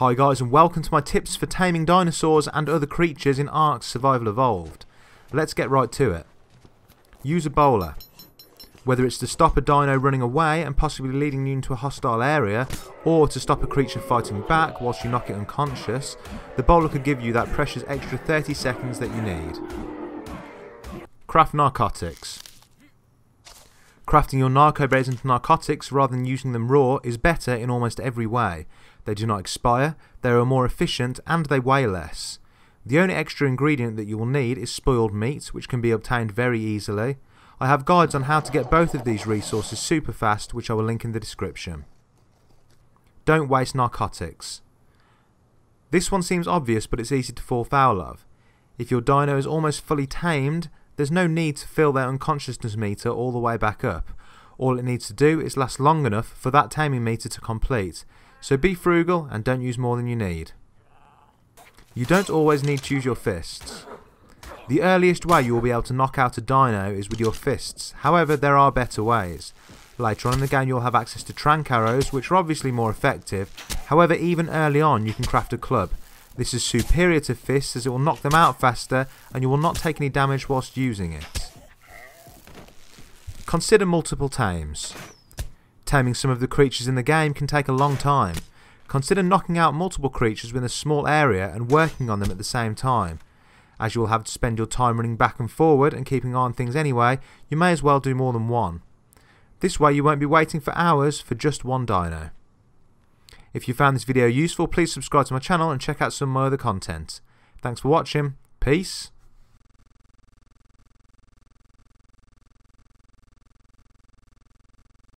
Hi guys and welcome to my tips for taming dinosaurs and other creatures in Ark Survival Evolved. Let's get right to it. Use a bola. Whether it's to stop a dino running away and possibly leading you into a hostile area, or to stop a creature fighting back whilst you knock it unconscious, the bola could give you that precious extra 30 seconds that you need. Craft narcotics. Crafting your narco berries into narcotics rather than using them raw is better in almost every way. They do not expire, they are more efficient, and they weigh less. The only extra ingredient that you will need is spoiled meat, which can be obtained very easily. I have guides on how to get both of these resources super fast, which I will link in the description. Don't waste narcotics. This one seems obvious, but it's easy to fall foul of. If your dino is almost fully tamed, there's no need to fill their unconsciousness meter all the way back up. All it needs to do is last long enough for that taming meter to complete, so be frugal and don't use more than you need. You don't always need to use your fists. The earliest way you will be able to knock out a dino is with your fists, however there are better ways. Later on in the game you'll have access to tranq arrows which are obviously more effective, however even early on you can craft a club this is superior to fists as it will knock them out faster and you will not take any damage whilst using it. Consider multiple tames. Taming some of the creatures in the game can take a long time. Consider knocking out multiple creatures within a small area and working on them at the same time. As you will have to spend your time running back and forward and keeping on things anyway, you may as well do more than one. This way you won't be waiting for hours for just one dino. If you found this video useful, please subscribe to my channel and check out some of my other content. Thanks for watching. Peace.